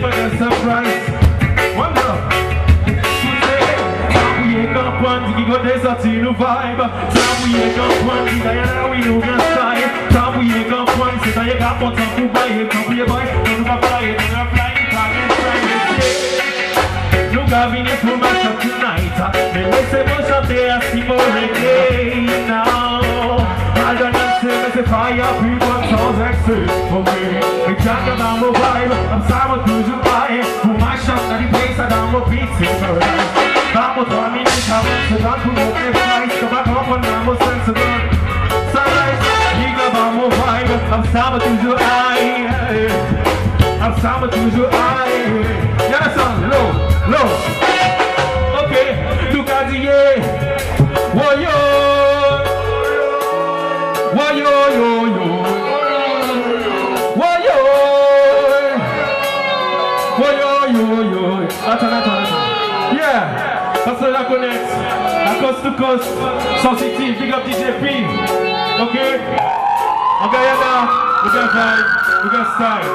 say, surprised. One we nou gen style Tambouye kompran, se ta ye ka potan pou baye Tambouye boy, nou nou pa fly, nou nou fly, nou pa gen try Nou ka vini pou match up tonight Me lese pou chante a si mo reggae now I don't For me, my to my shop, na the place I down my beat Sing for life Vamos trois minutes avant ce temps pour mon flight Comme à comprendre dans mon sens de Sunrise, big up on my vibe. I'm sorry to you, I I'm sorry to Que la connaît La coast to coast Sensitive, big up DJ Ok? Gagne là We got vibe We got style.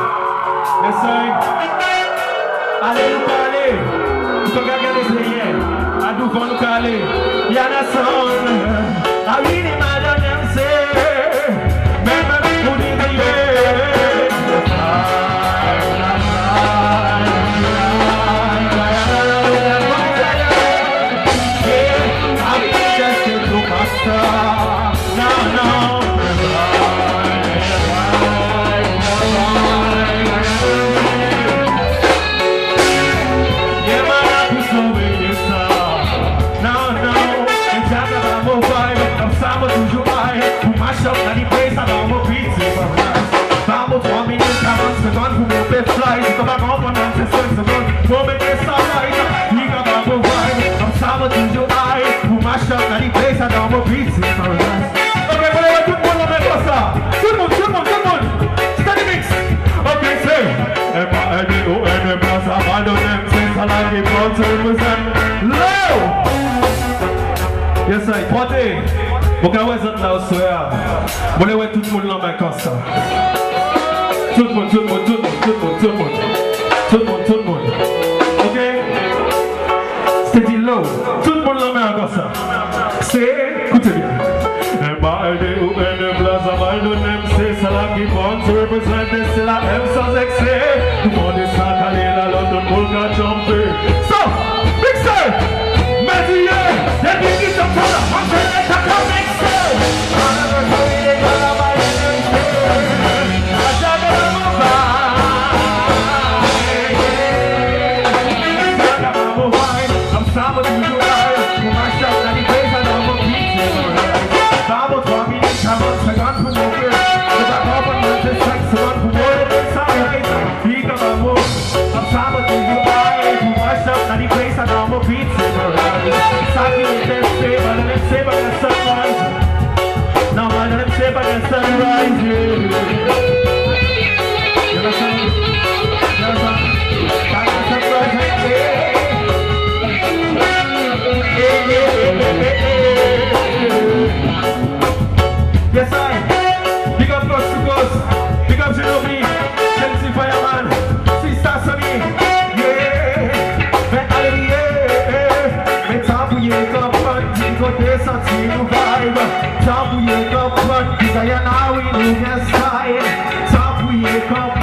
Yes, sir Allez, nous parler Nous sommes des hier À vont nous caler Yana son I really Yes, I. Pote, Mwen ka wè zot la ou so ya Mwen wè tout moun nan men kon sa Tout moun, tout Low Tout moun nan men kon sa Se, koute bien. M-A-L-D-O-N Plaza mal de nem Se sa la ki bon Se represente se la M sans excès. Tout moun de sa kale la London Bull Yes, I. Big up Coast to Coast. Big up Ginobili. Chelsea Fireman. Sister Sunny. Yeah. Mais allez, yeah. Vibe. Now we know yes, style. Tambouye comprendre.